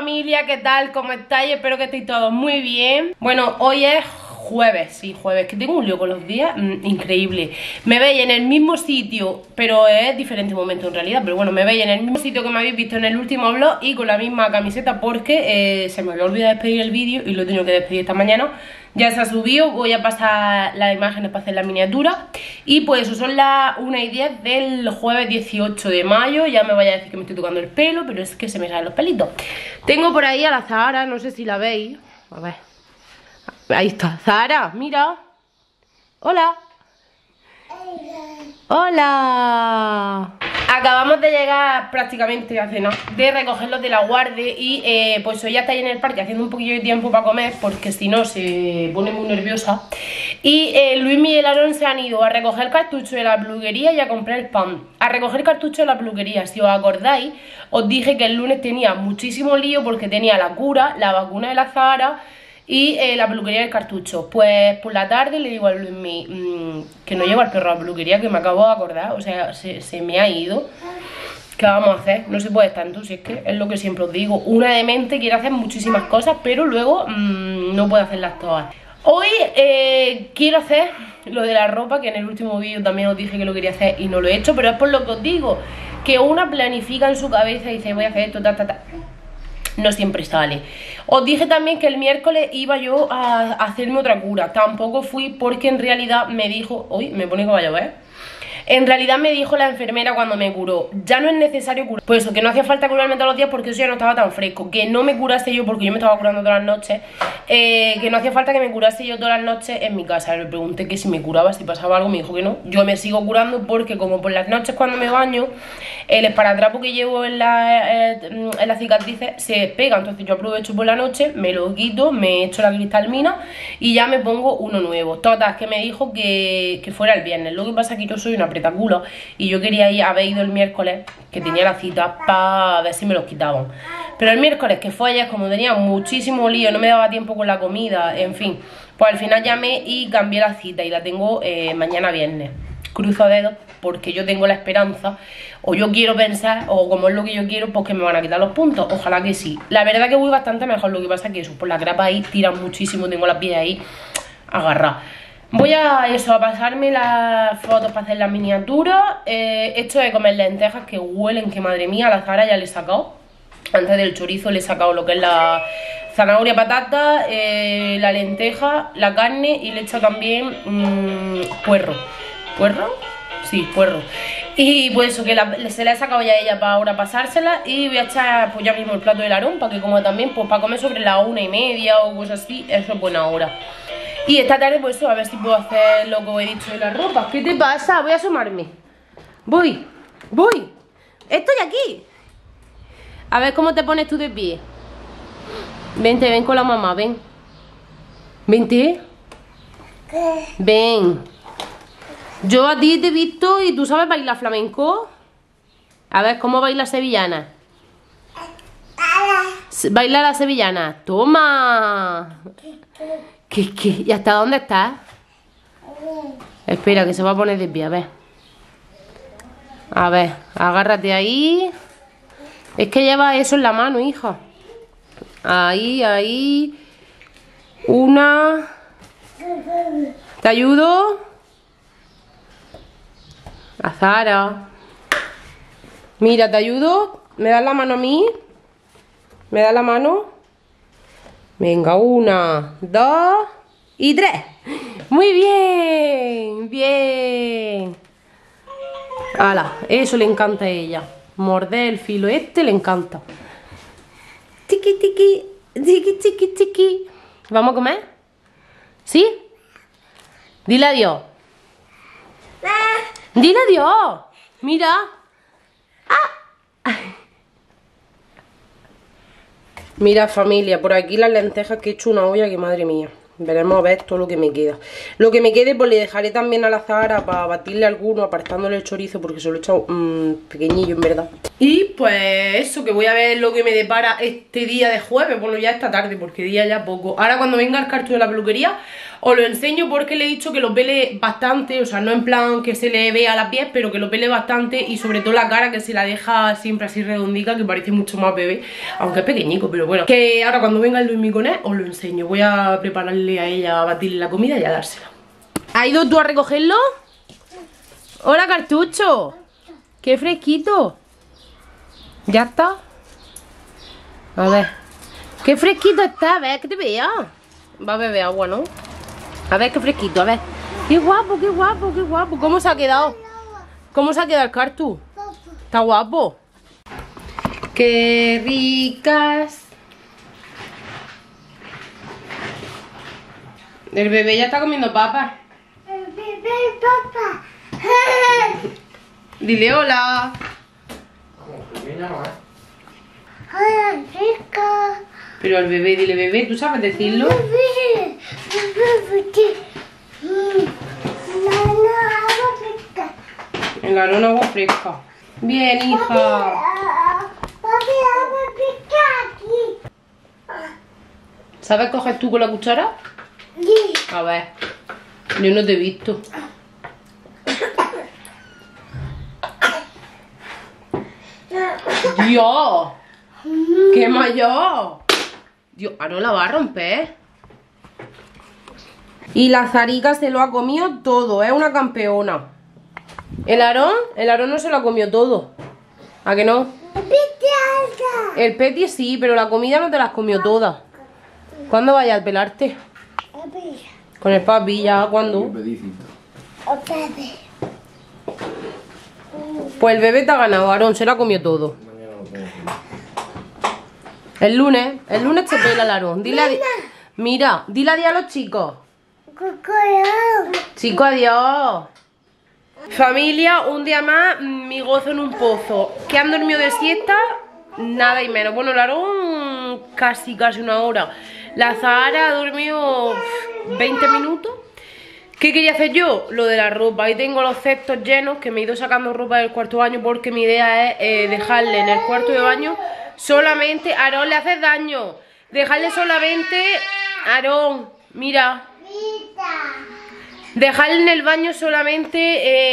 familia, ¿qué tal? ¿Cómo estáis? Espero que estéis todos muy bien Bueno, hoy es jueves, sí, jueves Que tengo un lío con los días, mm, increíble Me veis en el mismo sitio, pero es diferente momento en realidad Pero bueno, me veis en el mismo sitio que me habéis visto en el último vlog Y con la misma camiseta porque eh, se me había olvidado despedir el vídeo Y lo he tenido que despedir esta mañana ya se ha subido, voy a pasar las imágenes para hacer la miniatura. Y pues eso son las 1 y 10 del jueves 18 de mayo. Ya me vaya a decir que me estoy tocando el pelo, pero es que se me salen los pelitos. Tengo por ahí a la Zahara, no sé si la veis. A ver. Ahí está, Zahara, mira. Hola. Hola Acabamos de llegar prácticamente a cenar, de recogerlos de la guardia y eh, pues hoy ya está ahí en el parque haciendo un poquillo de tiempo para comer porque si no se pone muy nerviosa. Y eh, Luis Miguel Arón se han ido a recoger cartucho de la peluquería y a comprar el pan. A recoger cartucho de la peluquería, si os acordáis, os dije que el lunes tenía muchísimo lío porque tenía la cura, la vacuna de la Zahara y eh, la peluquería del cartucho. Pues por la tarde le digo a Luismi mmm, que no llevo al perro a la peluquería, que me acabo de acordar, o sea, se, me ha ido. ¿Qué vamos a hacer? No se puede tanto, si es que es lo que siempre os digo. Una de mente quiere hacer muchísimas cosas, pero luego mmm, no puede hacerlas todas. Hoy eh, quiero hacer lo de la ropa, que en el último vídeo también os dije que lo quería hacer y no lo he hecho, pero es por lo que os digo, que una planifica en su cabeza y dice voy a hacer esto, ta, ta, ta no siempre sale. Os dije también que el miércoles iba yo a hacerme otra cura. Tampoco fui porque en realidad me dijo... Uy, me pone que vaya a ver en realidad me dijo la enfermera cuando me curó, ya no es necesario curar. Pues eso, que no hacía falta curarme todos los días porque eso ya no estaba tan fresco. Que no me curase yo porque yo me estaba curando todas las noches. Eh, que no hacía falta que me curase yo todas las noches en mi casa. Le pregunté que si me curaba, si pasaba algo, me dijo que no. Yo me sigo curando porque como por las noches cuando me baño, el esparadrapo que llevo en la, eh, en la cicatrices se pega. Entonces yo aprovecho por la noche, me lo quito, me echo la cristalmina y ya me pongo uno nuevo. Todas, que me dijo que, que fuera el viernes. Lo que pasa es que yo soy una y yo quería ir, haber ido el miércoles, que tenía la cita, para ver si me los quitaban. Pero el miércoles, que fue ayer, como tenía muchísimo lío, no me daba tiempo con la comida, en fin, pues al final llamé y cambié la cita y la tengo eh, mañana viernes. Cruzo dedos porque yo tengo la esperanza, o yo quiero pensar, o como es lo que yo quiero, pues que me van a quitar los puntos. Ojalá que sí. La verdad que voy bastante mejor, lo que pasa es que eso, por la grapa ahí tiran muchísimo, tengo la pies ahí agarradas. Voy a eso, a pasarme las fotos para hacer la miniatura. Eh, esto de comer lentejas que huelen, que madre mía, la Zara ya le he sacado. Antes del chorizo le he sacado lo que es la zanahoria, patata, eh, la lenteja, la carne y le he echado también mmm, puerro. ¿Puerro? Sí, puerro. Y pues eso, que se la he sacado ya a ella para ahora pasársela y voy a echar pues ya mismo el plato del arón para que como también, pues para comer sobre la una y media o cosas así, eso es buena hora. Y esta tarde pues a ver si puedo hacer lo que os he dicho de la ropa. ¿Qué te pasa? Voy a asomarme. Voy, voy. Estoy aquí. A ver cómo te pones tú de pie. Vente, ven con la mamá, ven. Vente. Ven. Yo a ti te he visto y tú sabes bailar flamenco. A ver, ¿cómo baila sevillana? Baila la sevillana. Toma. ¿Y hasta dónde estás? Espera, que se va a poner de pie, a ver. A ver, agárrate ahí. Es que lleva eso en la mano, hija. Ahí, ahí. Una. ¿Te ayudo? A Zara. Mira, ¿te ayudo? ¿Me das la mano a mí? ¿Me das la mano? Venga, una, dos y tres. Muy bien, bien. Hala, eso le encanta a ella. Morder el filo este le encanta. Tiki, tiki, tiki, tiki, tiki. ¿Vamos a comer? ¿Sí? Dile adiós. Dile adiós. Mira. Ah. Mira familia, por aquí las lentejas que he hecho una olla que madre mía. Veremos a ver todo lo que me queda. Lo que me quede pues le dejaré también a la Zara para batirle alguno apartándole el chorizo porque se lo he echado mmm, pequeñillo en verdad. Y pues eso, que voy a ver lo que me depara este día de jueves, bueno ya esta tarde, porque día ya poco. Ahora cuando venga el cartucho de la peluquería, os lo enseño porque le he dicho que lo pele bastante, o sea, no en plan que se le vea la piel, pero que lo pele bastante y sobre todo la cara que se la deja siempre así redondica, que parece mucho más bebé, aunque es pequeñico, pero bueno. Que ahora cuando venga el Luis Miconet os lo enseño, voy a prepararle a ella, a batirle la comida y a dársela. ¿Has ido tú a recogerlo? Hola, cartucho. Qué fresquito. ¿Ya está? A ver. Qué fresquito está, a ver, que te vea. Va a beber agua, ¿no? A ver, qué fresquito, a ver. Qué guapo, qué guapo, qué guapo. ¿Cómo se ha quedado? ¿Cómo se ha quedado el cartu? Está guapo. Qué ricas. El bebé ya está comiendo papas. El bebé papá. Dile hola. Hola, rica. Pero al bebé, dile bebé, ¿tú sabes decirlo? Bebé, bebé. No, no, agua fresca. Bien, hija. Papi, agua rica aquí. ¿Sabes coger tú con la cuchara? Sí. A ver. Yo no te he visto. Dios. ¡Qué mayor! Dios, ah, no la va a romper. Y la Zarica se lo ha comido todo, es una campeona. El Aarón, el Aarón no se lo ha comido todo. ¿A que no? El Peti sí, pero la comida no te la has comido toda. ¿Cuándo vayas a pelarte? Con el papi, ¿ya cuándo? Pues el bebé te ha ganado, Aarón, se lo ha comido todo. El lunes, el lunes te pela el Aarón. Dile adi- Mira, dile adiós a los chicos. Chicos, adiós. Familia, un día más, mi gozo en un pozo. ¿Que han dormido de siesta? Nada y menos. Bueno, el Aarón casi, casi una hora. La Zahara ha dormido uf, 20 minutos. ¿Qué quería hacer yo? Lo de la ropa. Ahí tengo los cestos llenos que me he ido sacando ropa del cuarto baño porque mi idea es eh, dejarle en el cuarto de baño solamente... Aarón, le haces daño. Dejarle solamente... Aarón, mira. Dejar en el baño solamente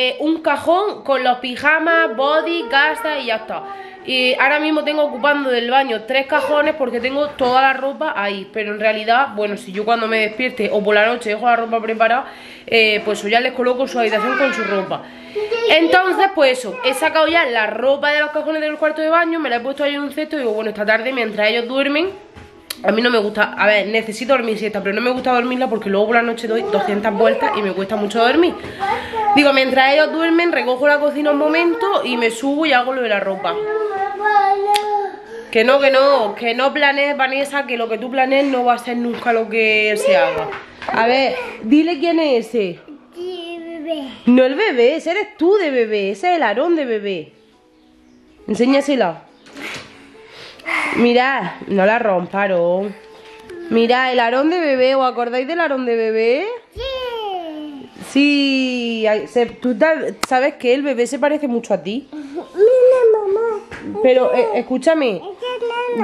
eh, un cajón con los pijamas, body, gasas y ya está. Y ahora mismo tengo ocupando del baño tres cajones porque tengo toda la ropa ahí. Pero en realidad, bueno, si yo cuando me despierte o por la noche dejo la ropa preparada, eh, pues ya les coloco su habitación con su ropa. Entonces, pues eso, he sacado ya la ropa de los cajones del cuarto de baño, me la he puesto ahí en un cesto y digo, bueno, esta tarde mientras ellos duermen, a mí no me gusta, a ver, necesito dormir siesta, pero no me gusta dormirla porque luego por la noche doy 200 vueltas y me cuesta mucho dormir. Digo, mientras ellos duermen, recojo la cocina un momento y me subo y hago lo de la ropa. Que no, que no, que no planees, Vanessa, que lo que tú planees no va a ser nunca lo que se haga. A ver, dile quién es ese. No el bebé, ese eres tú de bebé, ese es el arón de bebé. Enséñasela. Mirad, no la romparon. Mirad, el arón de bebé, ¿os acordáis del arón de bebé? Sí. Sí, tú sabes que el bebé se parece mucho a ti. Mira, mamá. Pero eh, escúchame,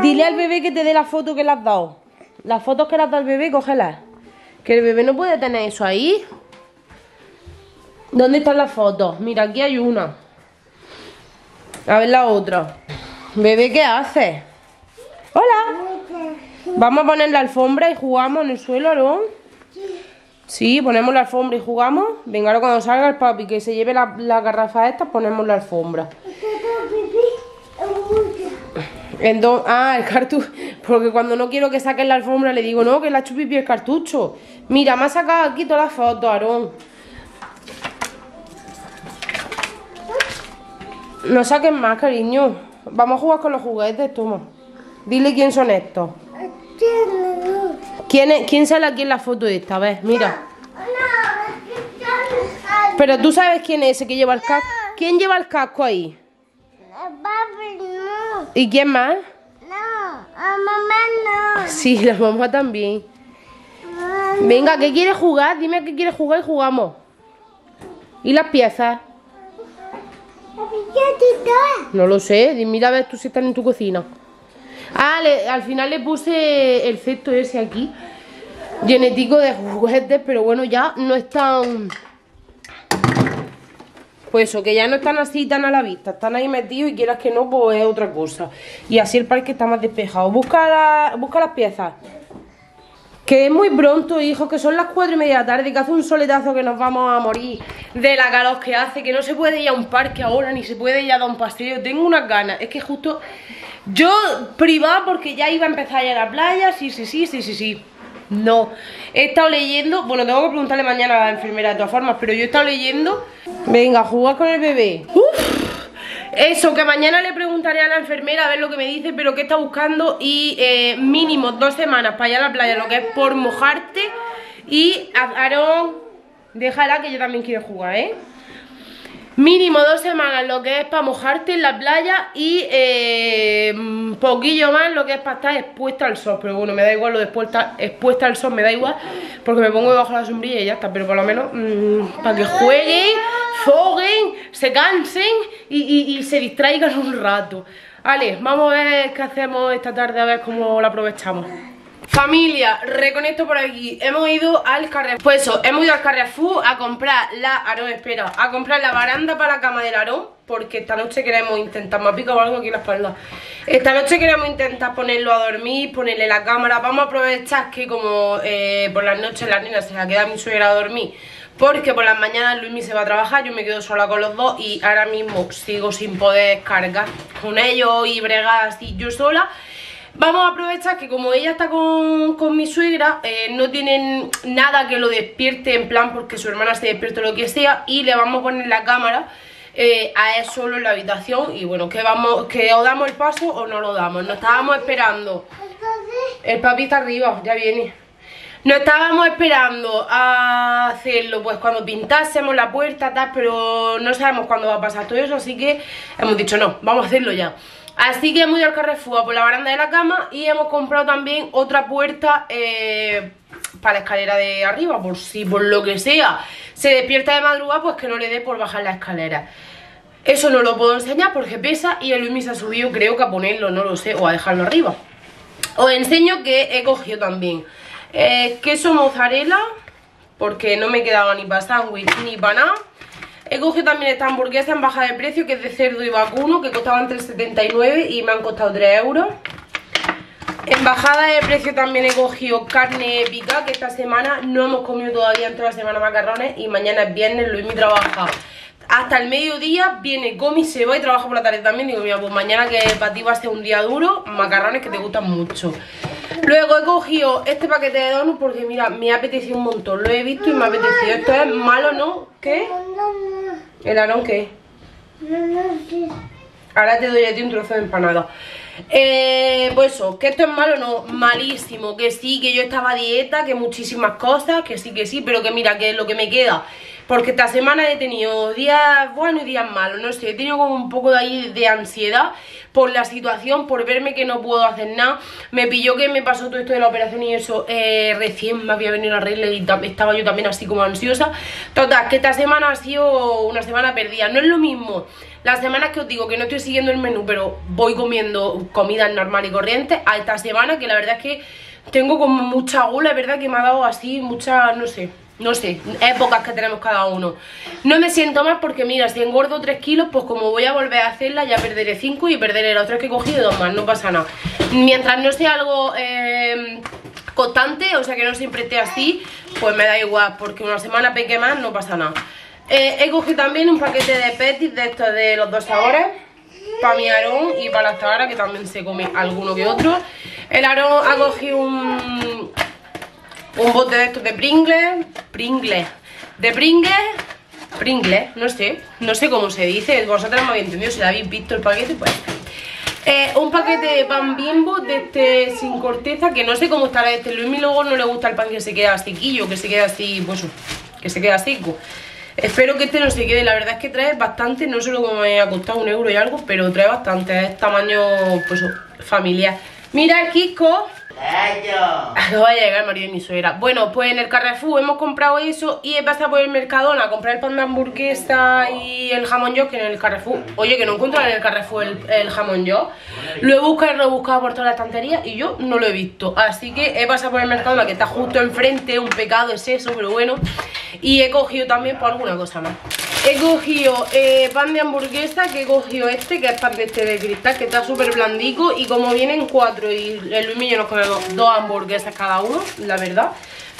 dile al bebé que te dé la foto que le has dado. Las fotos que le has dado al bebé, cógelas. Que el bebé no puede tener eso ahí. ¿Dónde están las fotos? Mira, aquí hay una. A ver la otra. Bebé, ¿qué haces? Hola. Vamos a poner la alfombra y jugamos en el suelo, Aarón. Sí, ponemos la alfombra y jugamos. Venga, ahora cuando salga el papi que se lleve la, la garrafa esta, ponemos la alfombra. Entonces, ah, el cartucho. Porque cuando no quiero que saquen la alfombra le digo, no, que la chupipi el cartucho. Mira, me ha sacado aquí todas las fotos, Aarón. No saquen más, cariño. Vamos a jugar con los juguetes, toma. Dile quién son estos. ¿Quién, es- quién sale aquí en la foto esta? A ver, mira. Pero tú sabes quién es ese que lleva el casco. ¿Quién lleva el casco ahí? No. ¿Y quién más? No. A mamá Sí, la mamá también. no. Venga, ¿qué quieres jugar? Dime a qué quieres jugar y jugamos. ¿Y las piezas? No lo sé, mira a ver tú si están en tu cocina. Ah, al final le puse el cesto ese aquí, llenetico de juguetes, pero bueno, ya no están... Pues eso, que ya no están así tan a la vista, están ahí metidos y quieras que no, pues es otra cosa. Y así el parque está más despejado. Busca, la- busca las piezas. Que es muy pronto, hijo, que son las cuatro y media de la tarde, que hace un soletazo que nos vamos a morir de la calor que hace, que no se puede ir a un parque ahora, ni se puede ir a dar un paseo. Tengo unas ganas, es que justo yo privada porque ya iba a empezar a la playa, sí, sí, sí, sí, sí, sí. No, he estado leyendo, bueno, tengo que preguntarle mañana a la enfermera de todas formas, pero yo he estado leyendo. Venga, jugar con el bebé. Eso, que mañana le preguntaré a la enfermera a ver lo que me dice, pero que está buscando y eh, mínimo dos semanas para ir a la playa, lo que es por mojarte. Y Aarón, déjala que yo también quiero jugar, ¿eh? Mínimo dos semanas lo que es para mojarte en la playa y eh, poquillo más lo que es para estar expuesta al sol. Pero bueno, me da igual lo de expuesta, expuesta al sol, me da igual porque me pongo debajo de la sombrilla y ya está. Pero por lo menos mm, para que jueguen, foguen, se cansen y, y- y se distraigan un rato. Vale, vamos a ver qué hacemos esta tarde, a ver cómo la aprovechamos. Familia, reconecto por aquí. Hemos ido al Carrefour. Pues eso, hemos ido al Carrefour a comprar la Aarón, espera, a comprar la baranda para la cama del Aarón Porque esta noche queremos intentar, me ha picado algo aquí la espalda. Esta noche queremos intentar ponerlo a dormir, ponerle la cámara. Vamos a aprovechar que como eh, por las noches la nena se la queda mi suegra a dormir porque por las mañanas Luismi se va a trabajar, yo me quedo sola con los dos y ahora mismo sigo sin poder cargar con ellos y bregar así yo sola. Vamos a aprovechar que como ella está con, con mi suegra, eh, no tienen nada que lo despierte en plan porque su hermana se despierte o lo que sea y le vamos a poner la cámara eh, a él solo en la habitación y bueno, que vamos, que o damos el paso o no lo damos. Nos estábamos esperando. El papi está arriba, ya viene. Nos estábamos esperando a hacerlo pues cuando pintásemos la puerta tal, pero no sabemos cuándo va a pasar todo eso, así que hemos dicho no, vamos a hacerlo ya. Así que hemos ido al Carrefour por la baranda de la cama y hemos comprado también otra puerta eh, para la escalera de arriba, por si por lo que sea se despierta de madrugada, pues que no le dé por bajar la escalera. Eso no lo puedo enseñar porque pesa y el Luis se ha subido creo que a ponerlo, no lo sé, o a dejarlo arriba. Os enseño que he cogido también eh, queso mozzarella, porque no me quedaba ni para sándwich ni para nada. He cogido también esta hamburguesa en baja de precio, que es de cerdo y vacuno, que costaban 3,79 y me han costado 3 euros. En bajada de precio también he cogido carne épica, que esta semana no hemos comido todavía en toda la semana macarrones y mañana es viernes, Luis trabaja hasta el mediodía, viene, come y se va y trabaja por la tarde también. Digo, mira, pues mañana que para ti va a ser un día duro, macarrones que te gustan mucho. Luego he cogido este paquete de donuts porque mira, me ha apetecido un montón, lo he visto y me ha apetecido. Esto es malo, ¿no? ¿Qué? ¿El arón qué? Ahora te doy a ti un trozo de empanada. Eh, pues eso, que esto es malo, no, malísimo. Que sí, que yo estaba dieta, que muchísimas cosas, que sí, que sí, pero que mira, que es lo que me queda. Porque esta semana he tenido días buenos y días malos, no sé, he tenido como un poco de ahí de ansiedad por la situación, por verme que no puedo hacer nada. Me pilló que me pasó todo esto de la operación y eso, eh, recién me había venido la regla y estaba yo también así como ansiosa. Total, que esta semana ha sido una semana perdida. No es lo mismo las semanas que os digo que no estoy siguiendo el menú, pero voy comiendo comidas normal y corriente, a esta semana que la verdad es que tengo como mucha gula, es verdad que me ha dado así mucha, no sé, no sé, épocas que tenemos cada uno. No me siento mal porque mira, si engordo 3 kilos, pues como voy a volver a hacerla, ya perderé 5 y perderé los 3 que he cogido dos más, no pasa nada. Mientras no sea algo... eh, constante, o sea que no siempre esté así, pues me da igual, porque una semana peque más no pasa nada. Eh, he cogido también un paquete de petis de estos de los dos sabores, para mi Aarón y para la Zahara, que también se come alguno que otro. El Aarón ha cogido un, un bote de estos de Pringles, Pringles, de Pringles, Pringles, no sé, no sé cómo se dice, vosotros me habéis entendido, si habéis visto el paquete, pues... Eh, un paquete de pan bimbo de este sin corteza, que no sé cómo estará este. Luis luego no le gusta el pan que se queda sequillo, que se queda así, pues que se queda seco. Espero que este no se quede, la verdad es que trae bastante, no sé lo que me ha costado, un euro y algo, pero trae bastante, es tamaño pues familiar. Mira Kiko, Acaba de llegar el marido de mi suegra. Bueno, pues en el Carrefour hemos comprado eso y he pasado por el Mercadona a comprar el pan de hamburguesa y el jamón yo que en el Carrefour. Oye, que no encuentro en el Carrefour el, jamón yo. Lo he buscado y rebuscado por toda la estantería y yo no lo he visto. Así que he pasado por el Mercadona que está justo enfrente, un pecado es eso, pero bueno. Y he cogido también por alguna cosa más. He cogido eh, pan de hamburguesa, que he cogido este, que es pan de este de cristal, que está súper blandico. Y como vienen cuatro y el Luis yo nos dos hamburguesas cada uno, la verdad.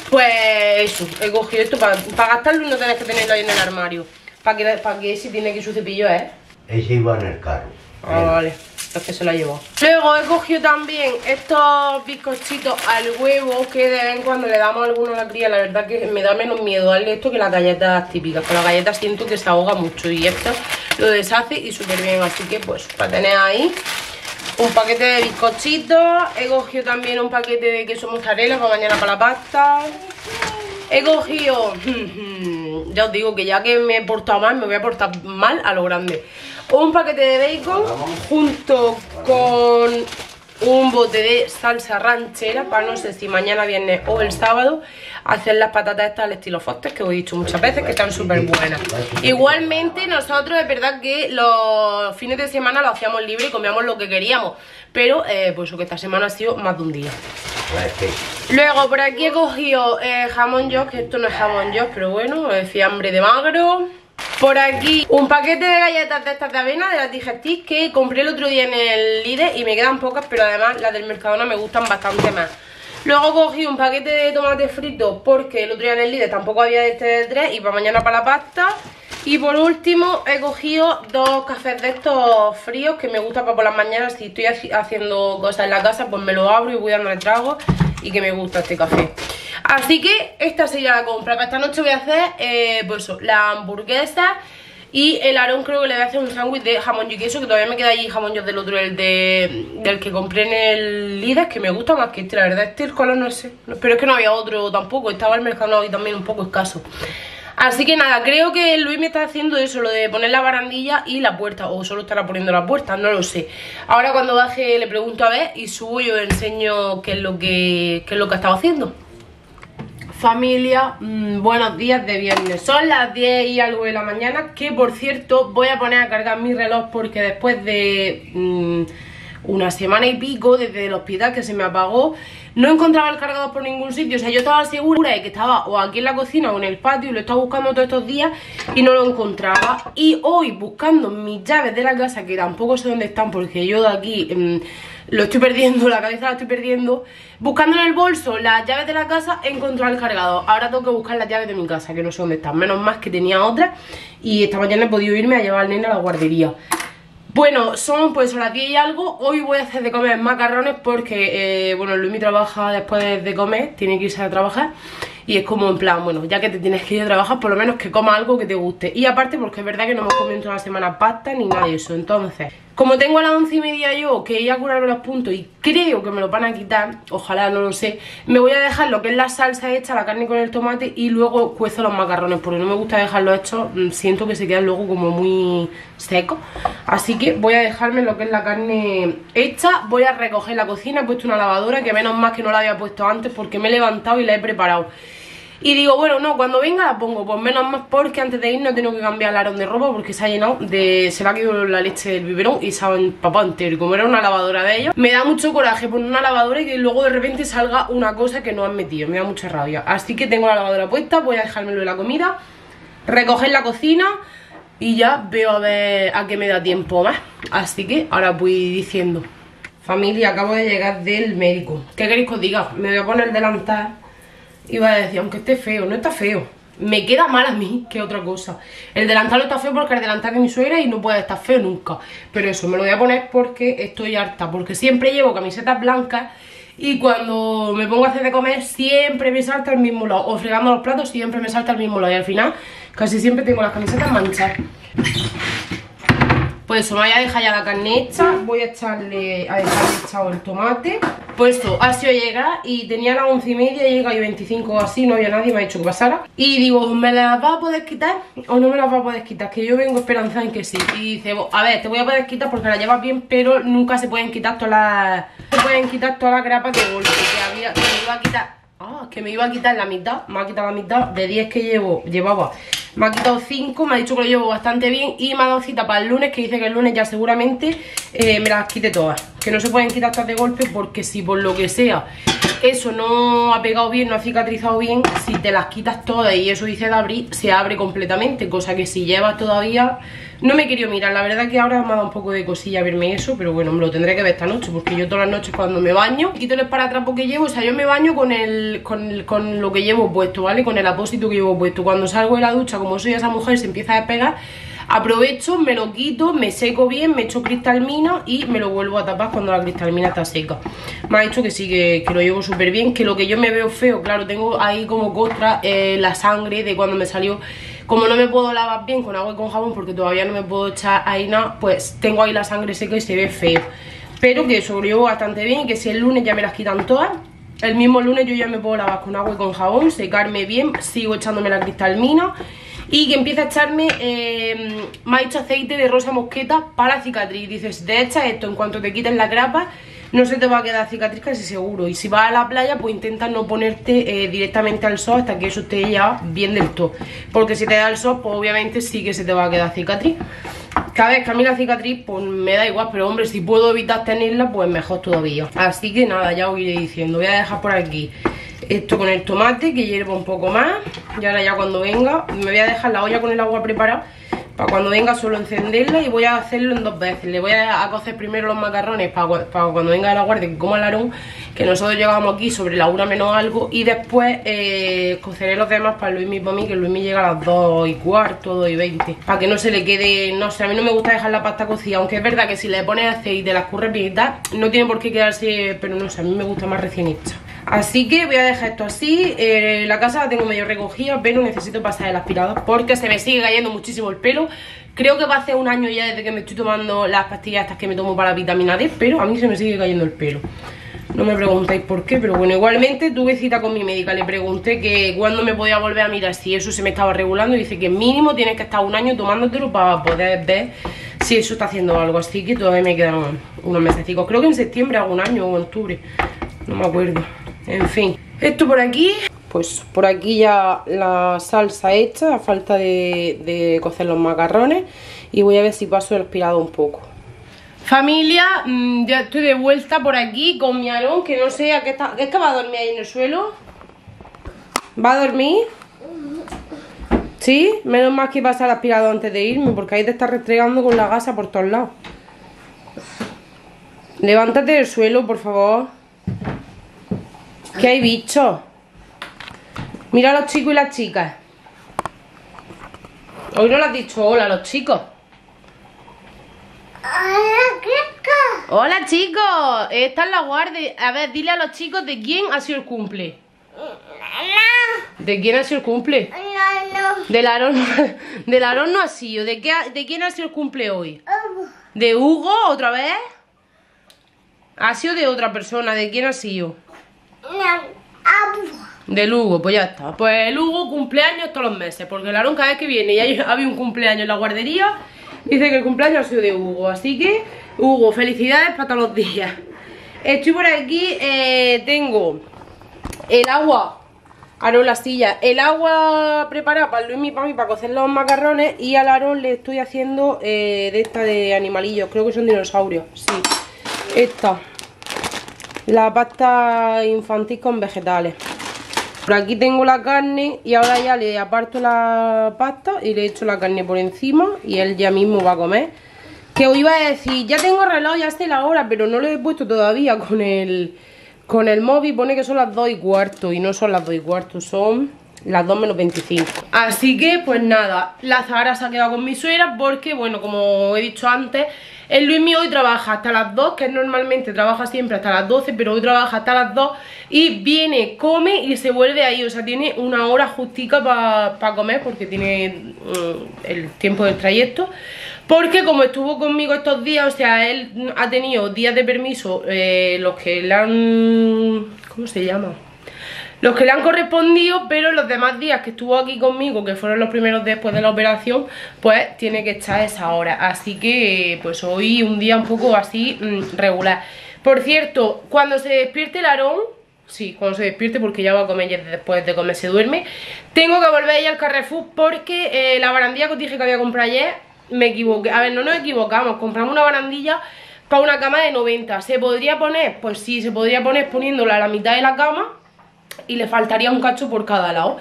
Pues eso, he cogido esto para, para gastarlo y no tener que tenerlo ahí en el armario. Para que, para que si tiene que su cepillo, ¿eh? Ese iba en el carro. Ah, vale. Es que se lo llevó. Luego he cogido también estos bizcochitos al huevo que de vez en cuando le damos alguno a la cría. La verdad que me da menos miedo darle esto que las galletas típicas. Con las galletas siento que se ahoga mucho y esto lo deshace y súper bien. Así que pues para tener ahí un paquete de bizcochitos. He cogido también un paquete de queso mozzarella para mañana para la pasta. He cogido... ya os digo que ya que me he portado mal, me voy a portar mal a lo grande. Un paquete de bacon junto con un bote de salsa ranchera para no sé si mañana viernes o el sábado hacer las patatas estas al estilo Foster que os he dicho muchas veces que están súper buenas igualmente nosotros es verdad que los fines de semana lo hacíamos libre y comíamos lo que queríamos pero eh, pues que esta semana ha sido más de un día. Luego por aquí he cogido eh, jamón yo que esto no es jamón yo pero bueno es fiambre de magro por aquí un paquete de galletas de estas de avena, de las Digestis, que compré el otro día en el Lidl y me quedan pocas, pero además las del Mercadona me gustan bastante más. Luego cogí un paquete de tomate frito porque el otro día en el Lidl tampoco había de este de tres y para mañana para la pasta. Y por último he cogido dos cafés de estos fríos que me gustan para por las mañanas. Si estoy haciendo cosas en la casa, pues me lo abro y voy dándole trago y que me gusta este café. Así que esta sería la compra. Para esta noche voy a hacer eh, pues la hamburguesa y el arón creo que le voy a hacer un sándwich de jamón y queso, que todavía me queda allí jamón yo del otro, el de, del que compré en el Lidl, que me gusta más que este, la verdad, este el color no sé. Pero es que no había otro tampoco, estaba el mercado y también un poco escaso. Así que nada, creo que Luis me está haciendo eso, lo de poner la barandilla y la puerta, o solo estará poniendo la puerta, no lo sé. Ahora cuando baje le pregunto a ver y subo yo le enseño qué es lo que, es lo que ha estado haciendo. Familia, mmm, buenos días de viernes Son las 10 y algo de la mañana Que por cierto voy a poner a cargar mi reloj Porque después de mmm, una semana y pico Desde el hospital que se me apagó No encontraba el cargador por ningún sitio O sea, yo estaba segura de que estaba o aquí en la cocina o en el patio Y lo estaba buscando todos estos días Y no lo encontraba. Y hoy buscando mis llaves de la casa Que tampoco sé dónde están Porque yo de aquí... Mmm, lo estoy perdiendo, la cabeza la estoy perdiendo Buscando en el bolso las llaves de la casa He encontrado el cargador, ahora tengo que buscar las llaves de mi casa Que no sé dónde están, menos más que tenía otras Y esta mañana he podido irme a llevar al nene a la guardería bueno, son pues las 10 y algo. Hoy voy a hacer de comer macarrones porque, eh, bueno, Luis trabaja después de comer Tiene que irse a trabajar. Y es como en plan, bueno, ya que te tienes que ir a trabajar Por lo menos que coma algo que te guste. Y aparte porque es verdad que no hemos comido toda la semana pasta Ni nada de eso, entonces como tengo a las once y media yo que iba a curarme los puntos y creo que me lo van a quitar, ojalá no lo sé, me voy a dejar lo que es la salsa hecha, la carne con el tomate y luego cuezo los macarrones porque no me gusta dejarlo hecho, mm, siento que se quedan luego como muy secos. Así que voy a dejarme lo que es la carne hecha, voy a recoger la cocina, he puesto una lavadora que menos mal que no la había puesto antes porque me he levantado y la he preparado. Y digo, bueno, no, cuando venga la pongo, pues menos más porque antes de ir no tengo que cambiar el arón de ropa porque se ha llenado de... se le ha quedado la leche del biberón y se ha empapado entero. Y como era una lavadora de ellos, me da mucho coraje poner una lavadora y que luego de repente salga una cosa que no han metido. Me da mucha rabia. Así que tengo la lavadora puesta, voy a dejármelo de la comida, recoger la cocina y ya veo a ver a qué me da tiempo más. Así que ahora voy diciendo. Familia, acabo de llegar del médico. ¿Qué queréis que os diga? Me voy a poner el delantal Iba a decir, aunque esté feo, no está feo. Me queda mal a mí que otra cosa. El delantal está feo porque el delantal de mi suegra y no puede estar feo nunca. Pero eso, me lo voy a poner porque estoy harta Porque siempre llevo camisetas blancas Y cuando me pongo a hacer de comer siempre me salta al mismo lado O fregando los platos siempre me salta al mismo lado Y al final casi siempre tengo las camisetas manchadas Pues me voy a dejar ya la carne hecha Voy a echarle, a dejarle echado el tomate Pues eso, ha sido llegar Y tenía las once y media, llega y 25 o así No había nadie, me ha dicho que pasara Y digo, ¿me las va a poder quitar? ¿O no me las va a poder quitar? Que yo vengo esperanzada en que sí Y dice, a ver, te voy a poder quitar porque la llevas bien Pero nunca se pueden quitar todas las... Se pueden quitar todas las grapas de golpe Que había, que me iba a quitar Ah, que me iba a quitar la mitad Me ha quitado la mitad de 10 que llevo Llevaba me ha quitado 5, me ha dicho que lo llevo bastante bien y me ha dado cita para el lunes, que dice que el lunes ya seguramente eh, me las quite todas. Que no se pueden quitar todas de golpe porque si por lo que sea eso no ha pegado bien, no ha cicatrizado bien, si te las quitas todas y eso dice de abrir, se abre completamente, cosa que si llevas todavía no me quería mirar, la verdad que ahora me ha dado un poco de cosilla verme eso Pero bueno, me lo tendré que ver esta noche Porque yo todas las noches cuando me baño Quito el esparatrapo que llevo, o sea, yo me baño con, el, con, lo que llevo puesto, ¿vale? Con el apósito que llevo puesto Cuando salgo de la ducha, como soy esa mujer, se empieza a despegar Aprovecho, me lo quito, me seco bien, me echo cristalmina y me lo vuelvo a tapar cuando la cristalmina está seca. Me ha dicho que sí, que, lo llevo súper bien, que lo que yo me veo feo, claro, tengo ahí como costra eh, la sangre de cuando me salió como no me puedo lavar bien con agua y con jabón porque todavía no me puedo echar ahí nada, pues tengo ahí la sangre seca y se ve feo. Pero que llevo bastante bien y que si el lunes ya me las quitan todas, el mismo lunes yo ya me puedo lavar con agua y con jabón, secarme bien, sigo echándome la cristalmina y que empieza a echarme, eh, me ha hecho aceite de rosa mosqueta para cicatriz. Dices, de hecho esto en cuanto te quiten la grapa no se te va a quedar cicatriz casi seguro. Y si vas a la playa, pues intenta no ponerte eh, directamente al sol hasta que eso esté ya bien del todo. Porque si te da el sol, pues obviamente sí que se te va a quedar cicatriz. Cada vez que a mí la cicatriz, pues me da igual, pero hombre, si puedo evitar tenerla, pues mejor todavía. Así que nada, ya os iré diciendo. Voy a dejar por aquí esto con el tomate, que hierva un poco más. Y ahora ya cuando venga, me voy a dejar la olla con el agua preparada para cuando venga solo encenderla y voy a hacerlo en dos veces. Le voy a, cocer primero los macarrones para, cuando venga la guardia que coma el arón, que nosotros llegamos aquí sobre la una menos algo y después eh, coceré los demás para Luis y para mí, que Luis me llega a las 2 y cuarto, 2 y 20. Para que no se le quede, no sé, a mí no me gusta dejar la pasta cocida, aunque es verdad que si le pones aceite, las curre bien y tal, no tiene por qué quedarse, pero no sé, a mí me gusta más recién hecha. Así que voy a dejar esto así. Eh, La casa la tengo medio recogida Pero necesito pasar el aspirador Porque se me sigue cayendo muchísimo el pelo. Creo que va a hacer un año ya desde que me estoy tomando Las pastillas estas que me tomo para vitamina D Pero a mí se me sigue cayendo el pelo. No me preguntáis por qué, pero bueno, igualmente tuve cita con mi médica, le pregunté que cuándo me podía volver a mirar si eso se me estaba regulando. Y dice que mínimo tienes que estar un año tomándotelo para poder ver si eso está haciendo algo, así que todavía me quedan unos meses. Creo que en septiembre hago un año o en octubre, no me acuerdo. En fin, esto por aquí Pues por aquí ya la salsa hecha A falta de, cocer los macarrones Y voy a ver si paso el aspirado un poco Familia, mm, ya estoy de vuelta por aquí con mi Aarón Que no sé a qué está... ¿Es que va a dormir ahí en el suelo? ¿Va a dormir? ¿Sí? Menos mal que pasa el aspirado antes de irme Porque ahí te está restregando con la gasa por todos lados Levántate del suelo, por favor ¿Qué hay bicho? Mira a los chicos y las chicas. Hoy no le has dicho hola a los chicos. Hola, chicos. Hola, chicos. Esta es la guardia. A ver, dile a los chicos de quién ha sido el cumple. ¿De quién ha sido el cumple? No, no. Del Aarón, del Aarón no ha sido. ¿De, qué, ¿De quién ha sido el cumple hoy? ¿De Hugo otra vez? Ha sido de otra persona. ¿De quién ha sido? De Lugo, pues ya está. Pues el Hugo cumpleaños todos los meses, porque el Aarón cada vez que viene y hay, había un cumpleaños en la guardería, dice que el cumpleaños ha sido de Hugo. Así que, Hugo, felicidades para todos los días. Estoy por aquí, eh, tengo el agua, Aarón la silla, el agua preparada para Luis y para mí para cocer los macarrones y al Aarón le estoy haciendo eh, de esta de animalillos, creo que son dinosaurios, sí, esta la pasta infantil con vegetales. Por aquí tengo la carne y ahora ya le aparto la pasta y le echo la carne por encima y él ya mismo va a comer. Que os iba a decir, ya tengo reloj, ya sé la hora, pero no lo he puesto todavía con el, con el móvil. Pone que son las 2 y cuarto y no son las 2 y cuarto, son las 2 menos 25 Así que pues nada, la Zahara se ha quedado con mi suegra porque bueno, como he dicho antes el Luismi hoy trabaja hasta las 2, que normalmente trabaja siempre hasta las 12, pero hoy trabaja hasta las 2 y viene, come y se vuelve ahí, o sea, tiene una hora justica para comer porque tiene mm, el tiempo del trayecto. Porque como estuvo conmigo estos días, o sea, él ha tenido días de permiso, eh, los que le han... ¿Cómo se llama? Los que le han correspondido, pero los demás días que estuvo aquí conmigo, que fueron los primeros después de la operación, pues tiene que estar esa hora. Así que, pues hoy un día un poco así mm, regular. Por cierto, cuando se despierte el arón, sí, cuando se despierte porque ya va a comer y después de comer se duerme, tengo que volver ya al Carrefour porque eh, la barandilla que os dije que había comprado ayer, me equivoqué. A ver, no nos equivocamos, compramos una barandilla para una cama de 90. ¿Se podría poner? Pues sí, se podría poner poniéndola a la mitad de la cama y le faltaría un cacho por cada lado.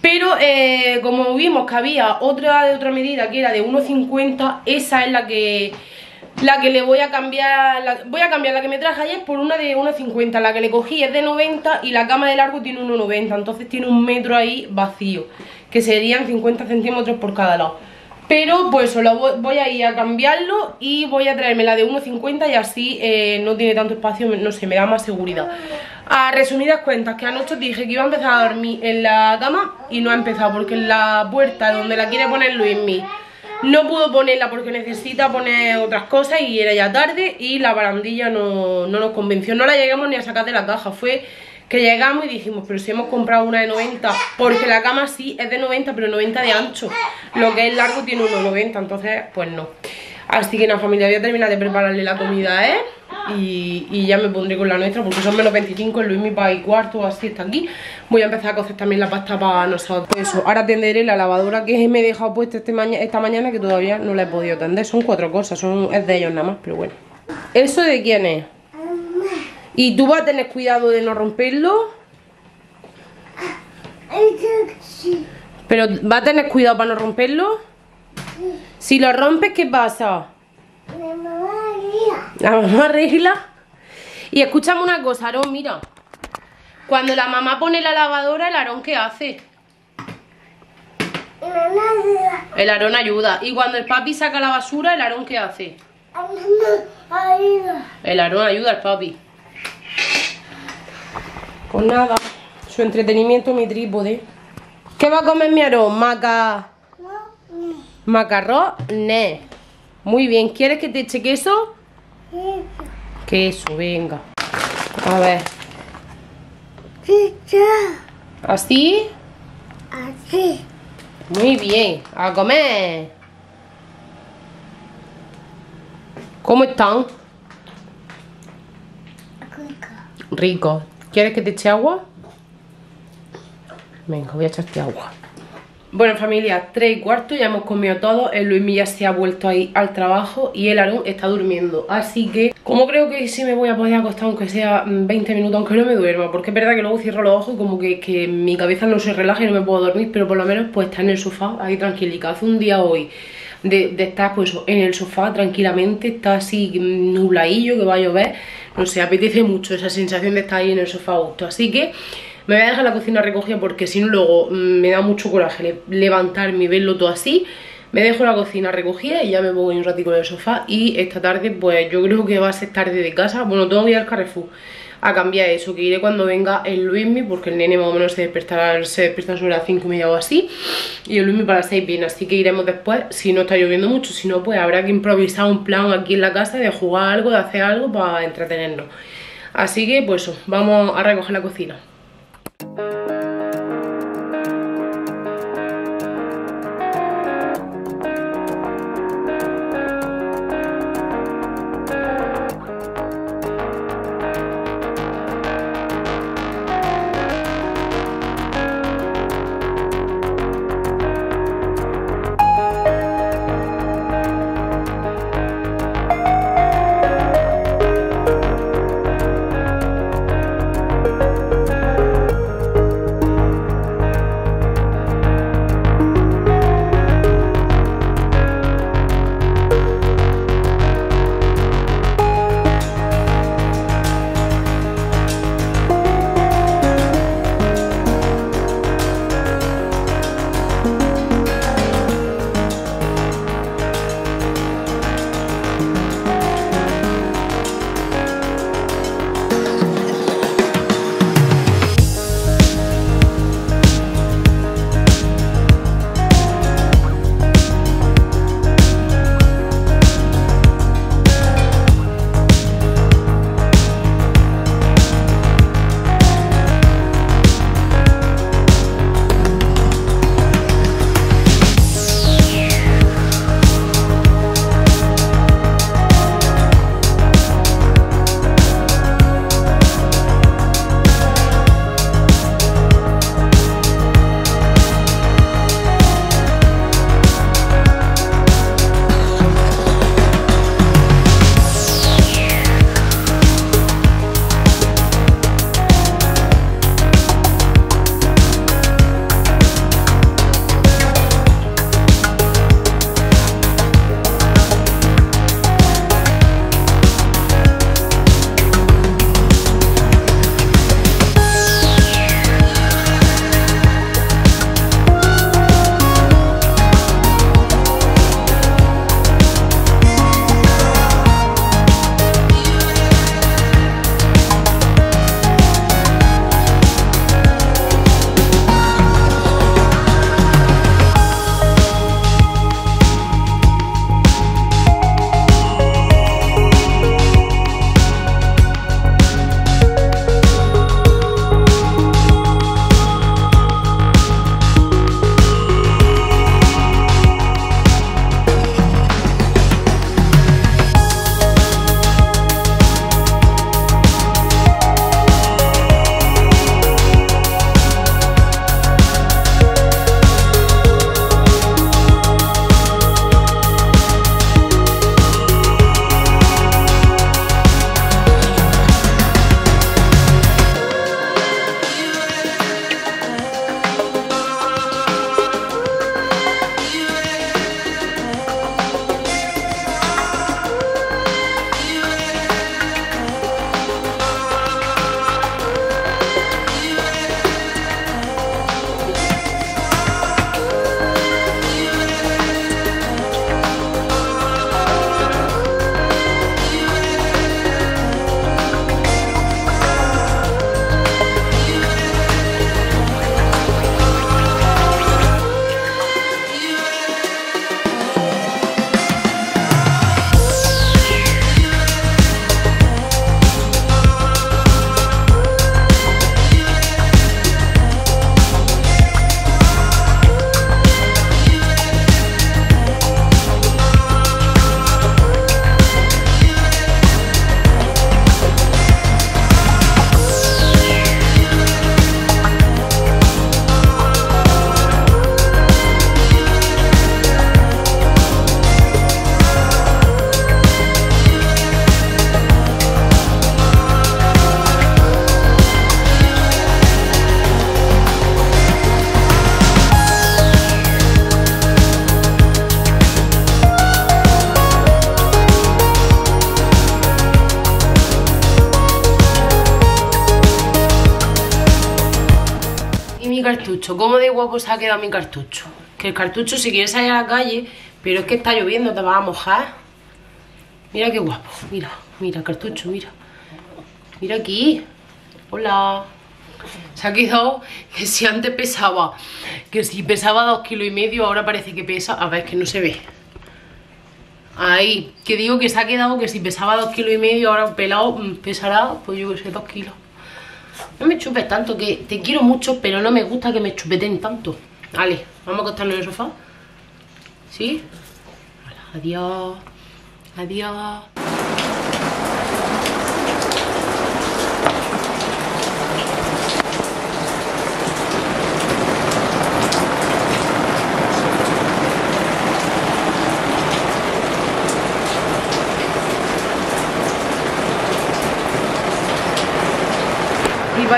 Pero eh, como vimos que había otra de otra medida que era de 1,50, esa es la que la que le voy a cambiar, voy a cambiar la que me traje ayer por una de 1,50, la que le cogí es de 90 y la cama de largo tiene 1,90, entonces tiene un metro ahí vacío, que serían 50 centímetros por cada lado. Pero pues solo voy a ir a cambiarlo y voy a traerme la de 1,50 y así eh, no tiene tanto espacio, no sé, me da más seguridad. A resumidas cuentas, que anoche dije que iba a empezar a dormir en la cama y no ha empezado porque en la puerta donde la quiere poner Luismi no pudo ponerla porque necesita poner otras cosas y era ya tarde y la barandilla no, no nos convenció. No la llegamos ni a sacar de la caja, fue que llegamos y dijimos, pero si hemos comprado una de 90, porque la cama sí es de 90, pero 90 de ancho. Lo que es largo tiene 1,90, entonces pues no. Así que la familia, voy a terminar de prepararle la comida, ¿eh? Y, ya me pondré con la nuestra porque son menos 25 en Luis mi y cuarto así está aquí voy a empezar a cocer también la pasta para nosotros pues eso, ahora tenderé la lavadora que me he dejado puesta este esta mañana que todavía no la he podido tender son cuatro cosas, son, es de ellos nada más pero bueno ¿eso de quién es? ¿Y tú vas a tener cuidado de no romperlo? ¿pero va a tener cuidado para no romperlo? si lo rompes ¿qué pasa? La mamá arregla. Y escúchame una cosa, Aarón, mira. Cuando la mamá pone la lavadora, ¿el Aarón qué hace? El Aarón ayuda. Y cuando el papi saca la basura, ¿el Aarón qué hace? El Aarón ayuda al papi. Pues nada, su entretenimiento, mi trípode. ¿Qué va a comer mi Aarón? Maca... Macarrón, ne. Muy bien, ¿quieres que te eche queso? Queso, venga. A ver. ¿Así? Así. Muy bien, a comer. ¿Cómo están? Rico. Rico. ¿Quieres que te eche agua? Venga, voy a echarte agua. Bueno familia, 3 y cuarto, ya hemos comido todo El Luis ya se ha vuelto ahí al trabajo Y el Aarón está durmiendo Así que, como creo que sí me voy a poder acostar Aunque sea 20 minutos, aunque no me duerma Porque es verdad que luego cierro los ojos y como que, mi cabeza no se relaja y no me puedo dormir Pero por lo menos pues está en el sofá, ahí tranquilica Hace un día hoy de, estar pues en el sofá tranquilamente Está así nubladillo, que va a llover No sé, apetece mucho esa sensación de estar ahí en el sofá justo Así que me voy a dejar la cocina recogida porque si no luego mm, me da mucho coraje levantarme y verlo todo así. Me dejo la cocina recogida y ya me pongo un ratito en el sofá y esta tarde pues yo creo que va a ser tarde de casa. Bueno, tengo que ir al Carrefour a cambiar eso, que iré cuando venga el Luismi porque el nene más o menos se despertará, se despierta sobre las 5 y media o así y el Luismi para las 6 viene, así que iremos después si no está lloviendo mucho, si no pues habrá que improvisar un plan aquí en la casa de jugar algo, de hacer algo para entretenernos. Así que pues vamos a recoger la cocina. Cartucho. ¿Cómo de guapo se ha quedado mi cartucho? Que el cartucho si quiere salir a la calle, pero es que está lloviendo, te vas a mojar. Mira qué guapo, mira, mira, cartucho, mira. Mira aquí. Hola. Se ha quedado que si antes pesaba, que si pesaba dos kilos y medio, ahora parece que pesa. A ver, es que no se ve. Ahí, que digo que se ha quedado que si pesaba dos kilos y medio, ahora pelado mm, pesará, pues yo que sé, dos kilos. No me chupes tanto, que te quiero mucho, pero no me gusta que me chupeten tanto. Vale, vamos a acostarnos en el sofá. ¿Sí? Adiós. Adiós.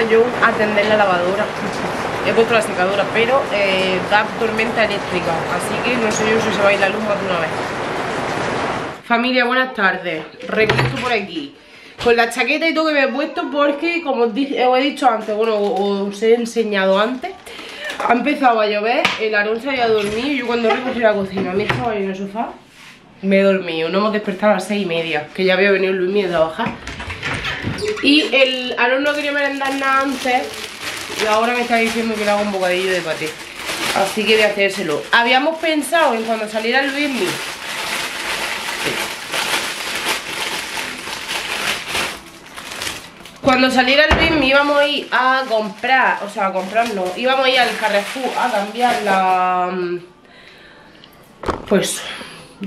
Yo atender la lavadora. He puesto la secadora, pero eh, da tormenta eléctrica, así que no sé yo si se va a ir la luz más de una vez. Familia, buenas tardes. Regreso por aquí. Con la chaqueta y todo que me he puesto porque, como os, he dicho antes, bueno, os he enseñado antes, ha empezado a llover, el Aarón se había dormido y yo cuando recogí la cocina me estaba en el sofá, me he dormido. No hemos despertado a las seis y media, que ya había venido Luis a trabajar. Y el Aaron no quería merendar nada antes y ahora me está diciendo que le hago un bocadillo de paté. Así que voy a hacérselo. Habíamos pensado en cuando saliera el Luismi Cuando saliera el Luismi íbamos a ir a comprar, o sea, a comprar no, íbamos a ir al Carrefour a cambiar la... Mm, pues,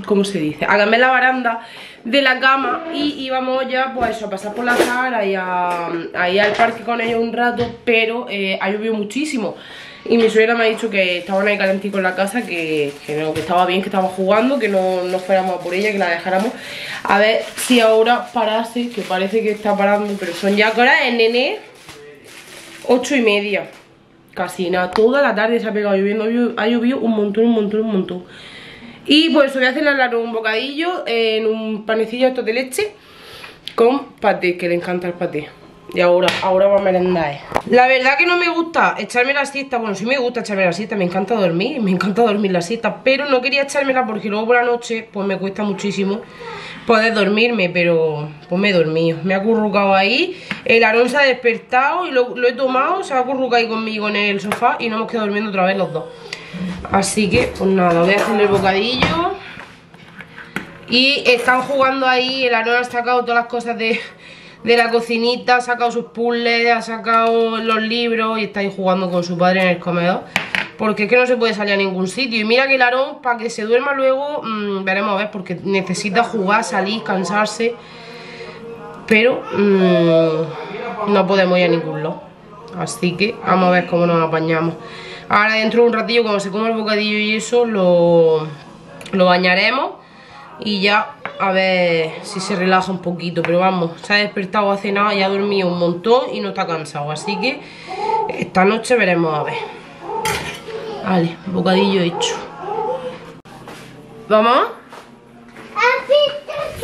¿cómo se dice? A cambiar la baranda de la cama y íbamos ya pues a pasar por la sala y a, ir al parque con ellos un rato, pero eh, ha llovido muchísimo. Y mi suegra me ha dicho que estaban ahí calenticos en la casa, que, que, que estaba bien, que estaba jugando, que no, no fuéramos a por ella, que la dejáramos. A ver si ahora parase, que parece que está parando, pero son ya ahora el nene, ocho y media. Casi nada, toda la tarde se ha pegado lloviendo, ha llovido un montón, un montón, un montón. Y pues voy a hacer un bocadillo en un panecillo esto de leche con paté, que le encanta el paté. Y ahora, ahora va a merendar. La verdad que no me gusta echarme la siesta. Bueno, sí me gusta echarme la siesta, me encanta dormir, me encanta dormir la siesta. Pero no quería echármela porque luego por la noche pues me cuesta muchísimo poder dormirme. Pero pues me he dormido, me ha acurrucado ahí. El arón se ha despertado y lo, lo he tomado, se ha acurrucado ahí conmigo en el sofá y no hemos quedado durmiendo otra vez los dos. Así que, pues nada, voy a hacer el bocadillo. Y están jugando ahí, el Aaron ha sacado todas las cosas de, la cocinita, ha sacado sus puzzles, ha sacado los libros y está ahí jugando con su padre en el comedor. Porque es que no se puede salir a ningún sitio. Y mira que el Aarón, para que se duerma luego, mm, veremos a ver, porque necesita jugar, salir, cansarse. Pero mm, no podemos ir a ningún lado. Así que vamos a ver cómo nos apañamos. Ahora dentro de un ratillo cuando se coma el bocadillo y eso lo, lo bañaremos y ya a ver si se relaja un poquito. Pero vamos, se ha despertado hace nada y ha dormido un montón y no está cansado. Así que esta noche veremos a ver. Vale, bocadillo hecho. ¿Vamos?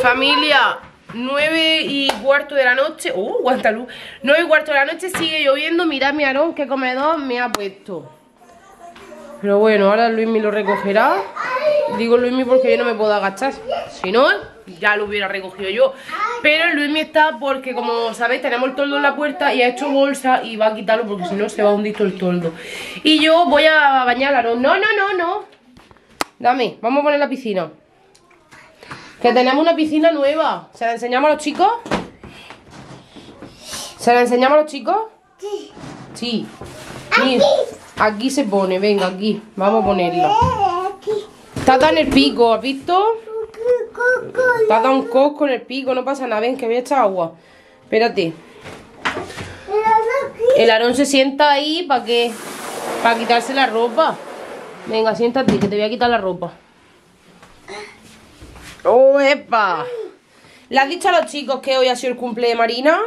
Familia, 9 y cuarto de la noche Uh, aguanta luz 9 y cuarto de la noche, sigue lloviendo Mirad mi arón, qué comedor me ha puesto pero bueno, ahora Luismi lo recogerá. Digo Luismi porque yo no me puedo agachar. Si no, ya lo hubiera recogido yo. Pero Luismi está porque, como sabéis, tenemos el toldo en la puerta y ha hecho bolsa y va a quitarlo porque si no se va a hundir todo el toldo. Y yo voy a bañarla. No, no, no, no. Dame, vamos a poner la piscina. Que tenemos una piscina nueva. ¿Se la enseñamos a los chicos? ¿Se la enseñamos a los chicos? Sí. Sí. Aquí se pone, venga, aquí. Vamos a ponerla. Está en el pico, ¿has visto? Dando un cosco en el pico, no pasa nada. Ven, que voy a echar agua. Espérate. El arón se sienta ahí para que para quitarse la ropa. Venga, siéntate, que te voy a quitar la ropa. ¡Oh, epa! ¿Le has dicho a los chicos que hoy ha sido el cumple de Marina?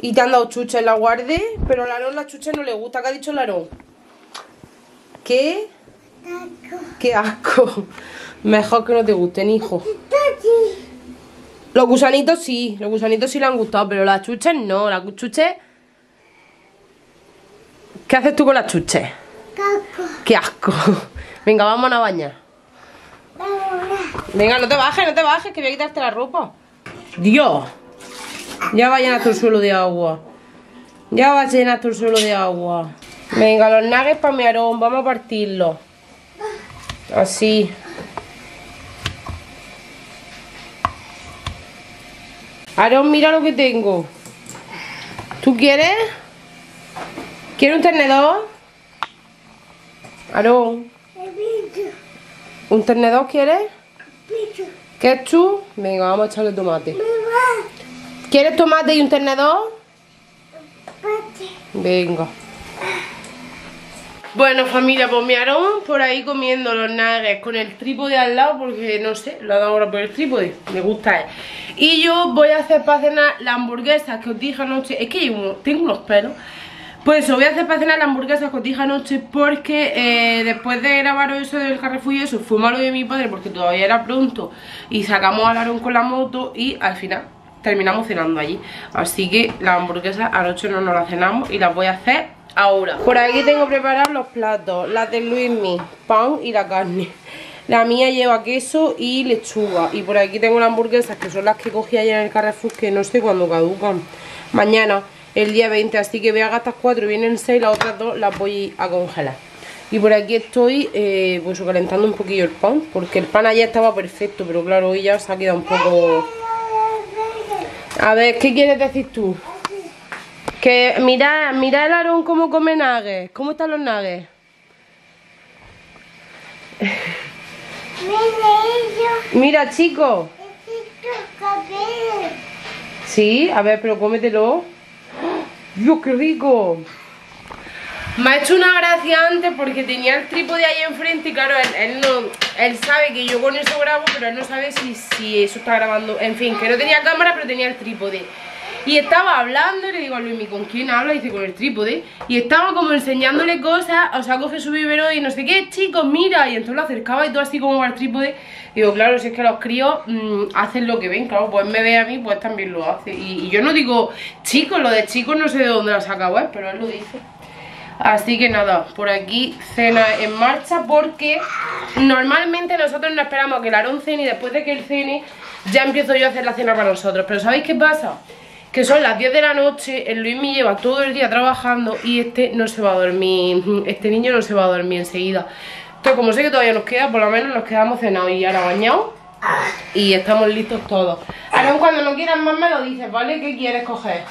Y te han dado chucha en la guardia, pero a Larón la chucha no le gusta. ¿Qué ha dicho Larón? ¿Qué? Qué asco. Mejor que no te gusten, hijo. Los gusanitos sí, los gusanitos sí le han gustado, pero las chuches no, las chuches... ¿Qué haces tú con las chuches? ¡Qué asco! Venga, vamos a bañar. Venga, no te bajes, no te bajes, que voy a quitarte la ropa. Dios. Ya va a llenar tu suelo de agua. Ya va a llenar tu suelo de agua. Venga, los nuggets para mi arón, vamos a partirlos. Así. Aarón, mira lo que tengo. ¿Tú quieres? ¿Quieres un tenedor? Aarón. ¿un tenedor quieres? ¿Ketchup? Venga, vamos a echarle tomate. ¿Quieres tomate y un tenedor? Venga. Bueno, familia, pues mi Aarón por ahí comiendo los nuggets con el trípode al lado porque no sé, lo ha dado ahora por el trípode, me gusta él. Y yo voy a hacer para cenar la hamburguesa que os dije anoche, es que llevo- tengo unos pelos. Pues eso, voy a hacer para cenar la hamburguesa que os dije anoche porque eh, después de grabar eso del Carrefour y eso, fue malo de mi padre porque todavía era pronto y sacamos al Aarón con la moto y al final terminamos cenando allí. Así que la hamburguesa anoche no nos la cenamos y las voy a hacer ahora. Por aquí tengo preparados los platos, las de Luismi, pan y la carne. La mía lleva queso y lechuga. Y por aquí tengo las hamburguesas que son las que cogí ayer en el Carrefour que no sé cuándo caducan. Mañana, el día 20, así que voy a gastar cuatro, vienen seis, las otras dos las voy a congelar. Y por aquí estoy eh, pues calentando un poquillo el pan, porque el pan ayer estaba perfecto, pero claro, hoy ya se ha quedado un poco... A ver, ¿qué quieres decir tú? Que mira, mira el Aarón cómo come nuggets. ¿Cómo están los nuggets? Mira. Necesito cabello. Sí, a ver, pero cómetelo. Dios, qué rico. Me ha hecho una gracia antes porque tenía el trípode ahí enfrente y claro, él, él no, sabe que yo con eso grabo, pero él no sabe si, si eso está grabando. En fin, que no tenía cámara, pero tenía el trípode. Y estaba hablando y le digo a Luismi, ¿con quién habla? Y dice, con el trípode. Y estaba como enseñándole cosas, o sea, coge su biberón y no sé qué, chicos, mira. Y entonces lo acercaba y todo así como al trípode. Y digo, claro, si es que los críos mm, hacen lo que ven, claro, pues me ve a mí, pues también lo hace. Y, yo no digo, chicos, lo de chicos no sé de dónde lo ha sacado, ¿eh? pero él lo dice. Así que nada, por aquí cena en marcha porque normalmente nosotros no esperamos que el Aarón cene y después de que él cene ya empiezo yo a hacer la cena para nosotros. Pero ¿sabéis qué pasa? Que son las 10 de la noche, el Luis me lleva todo el día trabajando y este no se va a dormir, este niño no se va a dormir enseguida. Entonces como sé que todavía nos queda, por lo menos nos quedamos cenados y ahora bañados y estamos listos todos. Aarón cuando no quieras más me lo dices, ¿vale? ¿Qué quieres coger?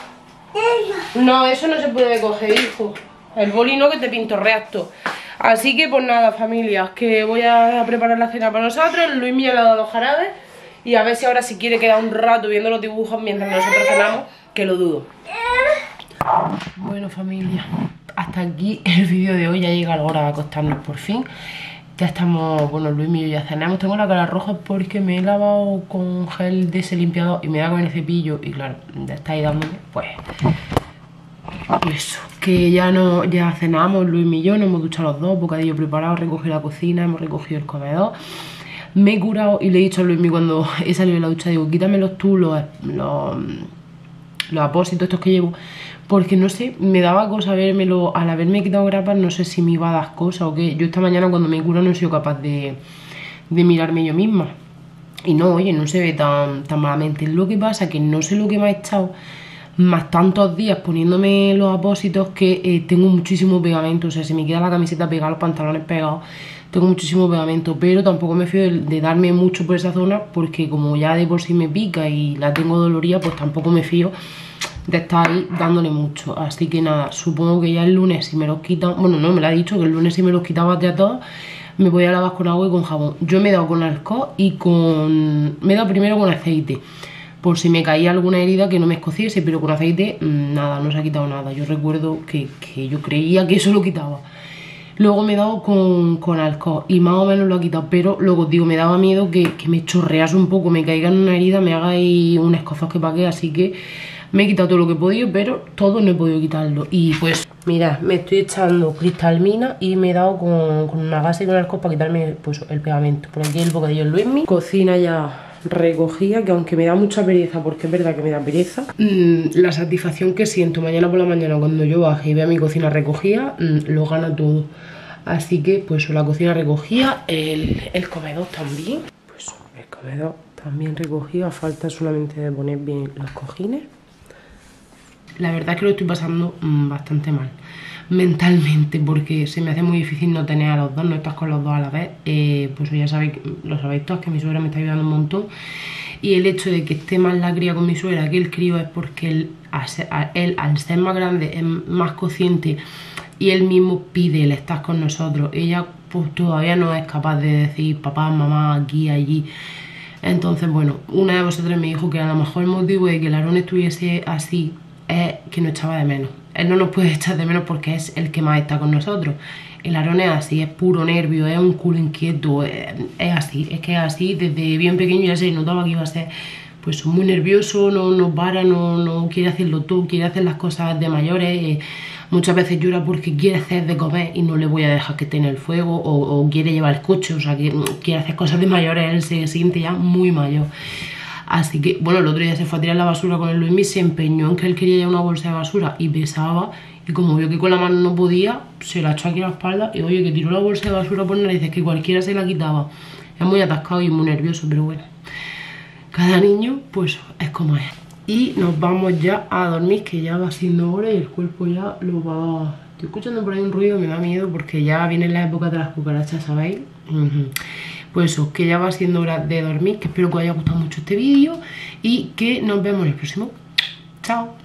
No, eso no se puede coger, hijo. El boli no que te pinto reacto. Así que pues nada, familia, que voy a preparar la cena para nosotros. Luis me ha dado los jarabes. Y a ver si ahora si quiere quedar un rato viendo los dibujos mientras nosotros cenamos, que lo dudo. Bueno familia, hasta aquí el vídeo de hoy, ya llega la hora de acostarnos por fin. Ya estamos, bueno Luis y yo ya cenamos, tengo la cara roja porque me he lavado con gel de ese limpiador y me da con el cepillo y claro, ya está ahí dándome, pues eso, que ya no, ya cenamos Luis y yo, nos hemos duchado los dos, bocadillo preparado, recogí la cocina, hemos recogido el comedor. Me he curado y le he dicho a Luismi cuando he salido de la ducha, digo, quítamelos tú los, los, los apósitos estos que llevo, porque no sé, me daba cosa vérmelo, al haberme quitado grapas, no sé si me iba a dar cosas o qué. Yo esta mañana cuando me he curado no he sido capaz de, de mirarme yo misma. Y no, oye, no se ve tan, tan malamente. Lo que pasa que no sé lo que me ha echado más tantos días poniéndome los apósitos que eh, tengo muchísimo pegamento. O sea, se me queda la camiseta pegada, los pantalones pegados. Tengo muchísimo pegamento, pero tampoco me fío de, darme mucho por esa zona porque como ya de por sí me pica y la tengo doloría, pues tampoco me fío de estar ahí dándole mucho. Así que nada, supongo que ya el lunes si me los quitan, bueno, no, me lo ha dicho que el lunes si me los quitaba ya todos, me voy a lavar con agua y con jabón. Yo me he dado con alcohol y con... me he dado primero con aceite. Por si me caía alguna herida que no me escociese, pero con aceite mmm, nada, no se ha quitado nada. Yo recuerdo que, que yo creía que eso lo quitaba. Luego me he dado con, con alcohol y más o menos lo ha quitado, pero luego digo, me daba miedo que, que me chorrease un poco, me caiga en una herida, me haga ahí un escozor que pague, así que me he quitado todo lo que he podido, pero todo no he podido quitarlo. Y pues, mira, me estoy echando cristalmina y me he dado con, con una gasa y con alcohol para quitarme pues, el pegamento. Por aquí el bocadillo Luismi. Cocina ya recogía, que aunque me da mucha pereza, porque es verdad que me da pereza, mm, la satisfacción que siento mañana por la mañana cuando yo baje y vea mi cocina recogida, mm, lo gana todo. Así que, pues, la cocina recogía, el, comedor también. Pues, el comedor también recogía, falta solamente de poner bien los cojines. La verdad es que lo estoy pasando mm, bastante mal mentalmente porque se me hace muy difícil no tener a los dos, no estar con los dos a la vez. Eh, pues ya sabéis, lo sabéis todos que mi suegra me está ayudando un montón. Y el hecho de que esté más la cría con mi suegra que el crío es porque él, él, al ser más grande, es más consciente y él mismo pide el estar con nosotros. Ella pues todavía no es capaz de decir papá, mamá, aquí, allí. Entonces, bueno, una de vosotros me dijo que a lo mejor el motivo de que el Aarón estuviese así es que no echaba de menos. Él no nos puede echar de menos porque es el que más está con nosotros. El Aarón es así, es puro nervio, es un culo inquieto, es, así, es que es así, desde bien pequeño ya se notaba que iba a ser pues muy nervioso, no, no para, no, no quiere hacerlo todo, quiere hacer las cosas de mayores, eh, muchas veces llora porque quiere hacer de comer y no le voy a dejar que esté en el fuego, o, o quiere llevar el coche, o sea, que quiere hacer cosas de mayores, él se siente ya muy mayor. Así que, bueno, el otro día se fue a tirar la basura con el Luismi, se empeñó en que él quería llevar una bolsa de basura y pesaba. Y como vio que con la mano no podía, se la echó aquí a la espalda y oye, que tiró la bolsa de basura por narices, que cualquiera se la quitaba. Es muy atascado y muy nervioso, pero bueno. Cada niño, pues, es como es. Y nos vamos ya a dormir, que ya va siendo hora y el cuerpo ya lo va... Estoy escuchando por ahí un ruido, me da miedo porque ya viene la época de las cucarachas, ¿sabéis? Pues eso, que ya va siendo hora de dormir, que espero que os haya gustado mucho este vídeo y que nos vemos en el próximo. Chao.